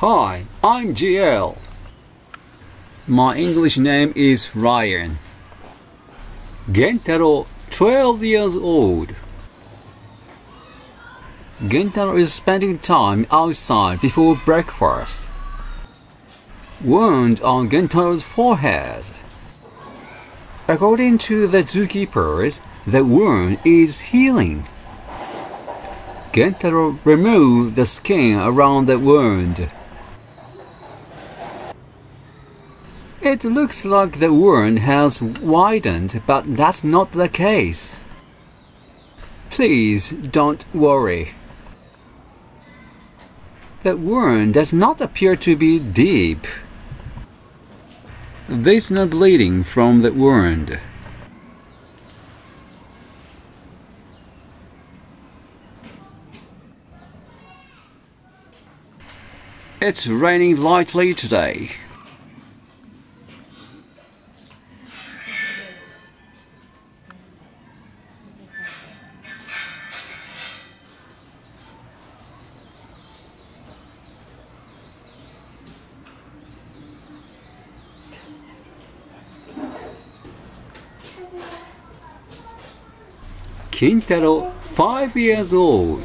Hi, I'm GL. My English name is Ryan. Gentaro, 12 years old. Gentaro is spending time outside before breakfast. Wound on Gentaro's forehead. According to the zookeepers, the wound is healing. Gentaro removed the skin around the wound. It looks like the wound has widened, but that's not the case. Please don't worry. The wound does not appear to be deep. There's no bleeding from the wound. It's raining lightly today. Kintaro, five years old.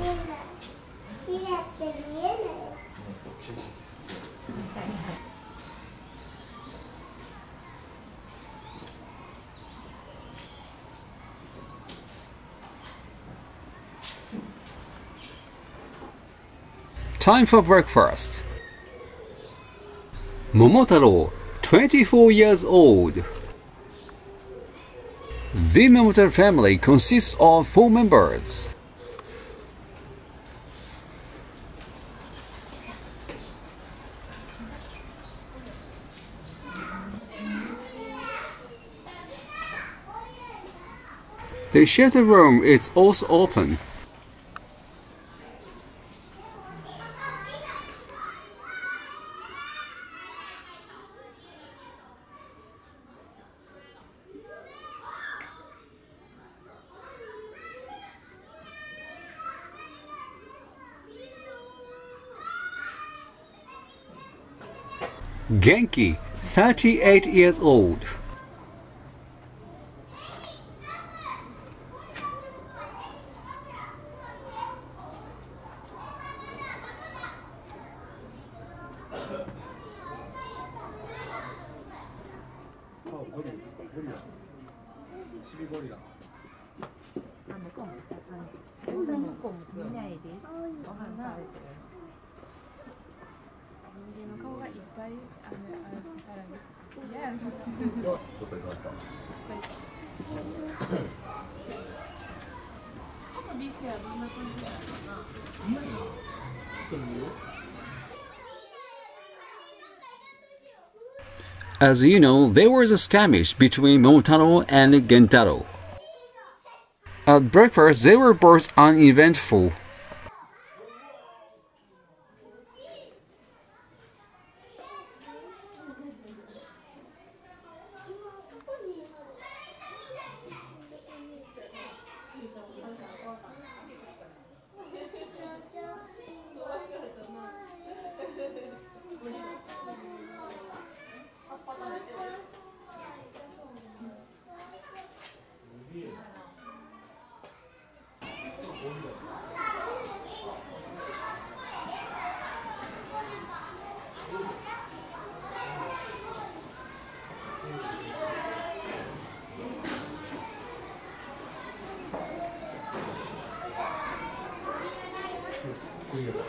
Time for breakfast. Momotaro, 24 years old. The Momotaro family consists of four members. The shelter room is also open. Genki, 38 years old. As you know, there was a skirmish between Momotaro and Gentaro. At breakfast, they were both uneventful. 我也不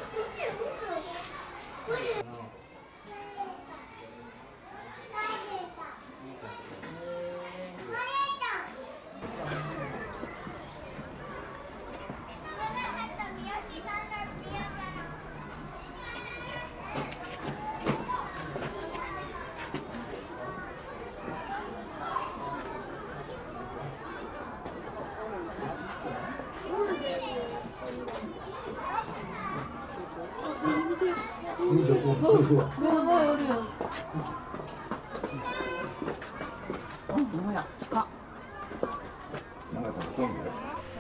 你走过，你过。没有，没有，没有。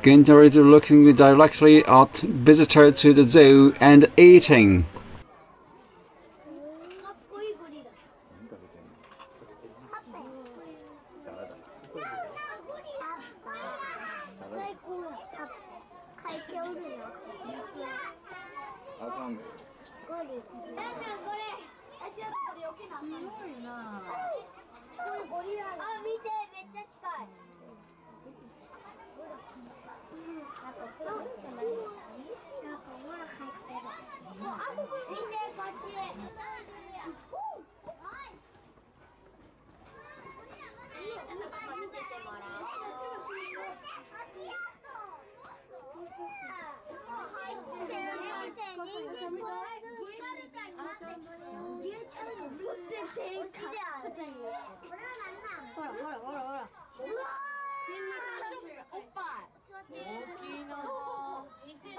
Ginter is looking directly at visitor to the zoo and eating. あかん。なんだこれ。足跡これ避けなあかん。すごいなこれ。ゴリラ。あ、見て、めっちゃ近い。なんか黒いじゃない。なんかお前入ってる。あそこ見て、こっち。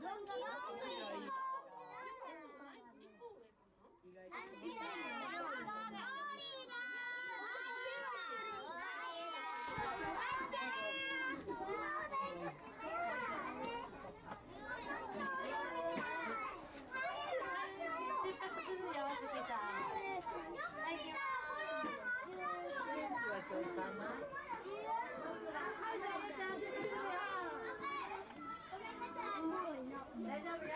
ドンキホーティーアスビラーゴリラはい、行きます。丈夫だ。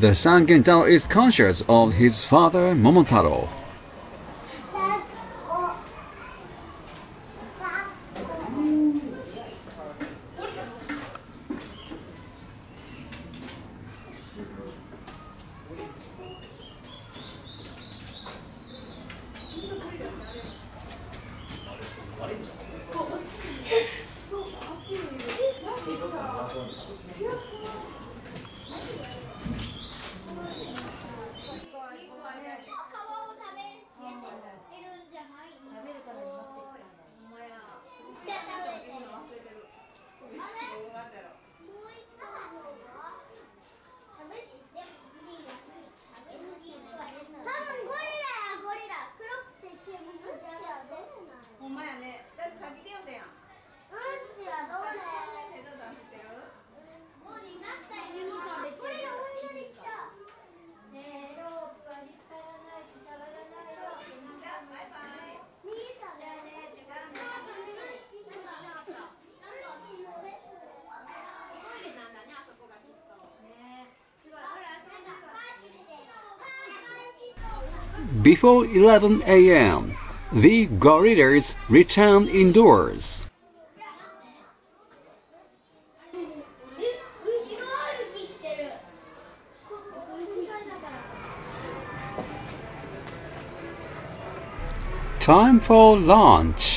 The son Gentaro is conscious of his father Momotaro. はい。Before 11 a.m., the gorillas return indoors. Time for lunch.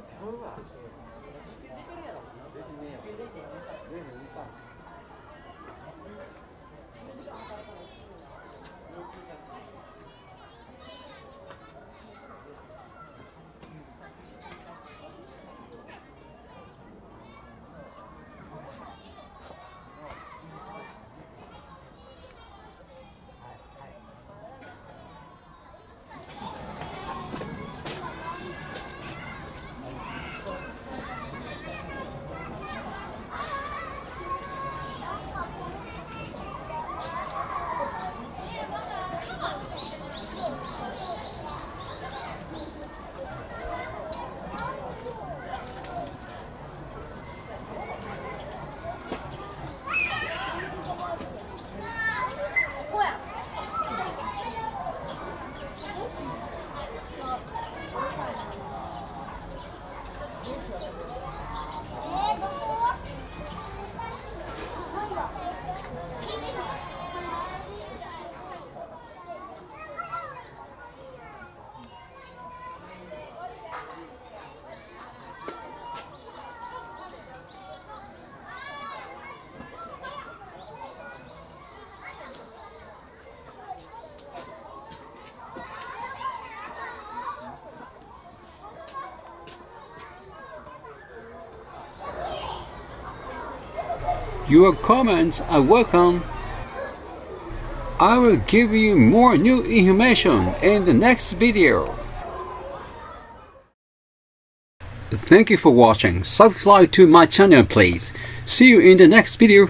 0.23。Your comments are welcome. I will give you more new information in the next video. Thank you for watching. Subscribe to my channel please. See you in the next video.